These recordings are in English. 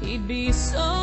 he'd be so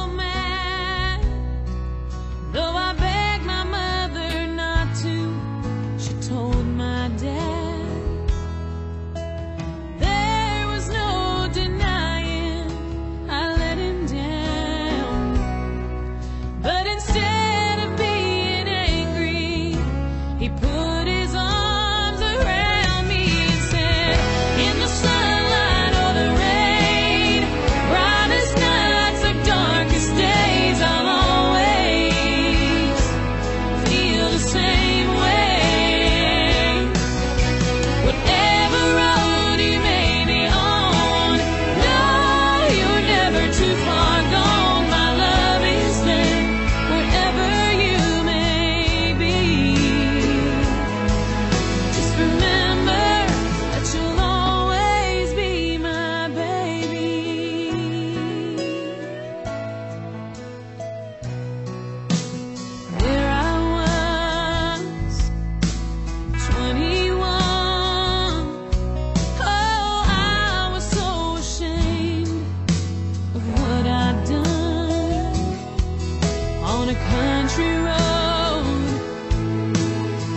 country road,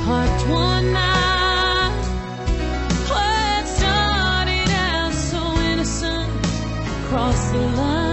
parked one night. Started out so innocent, crossed the line.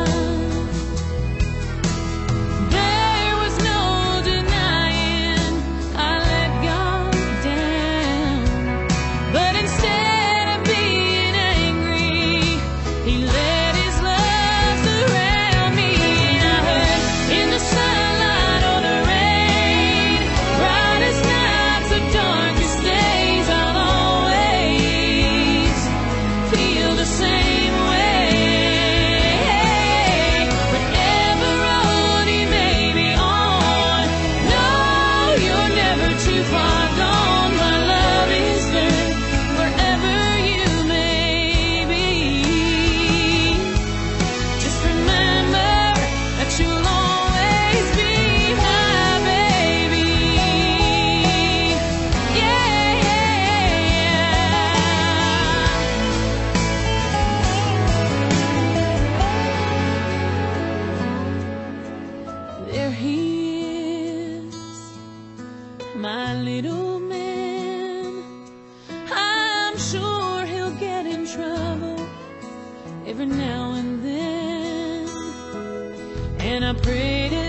my little man. I'm sure he'll get in trouble every now and then. And I pray to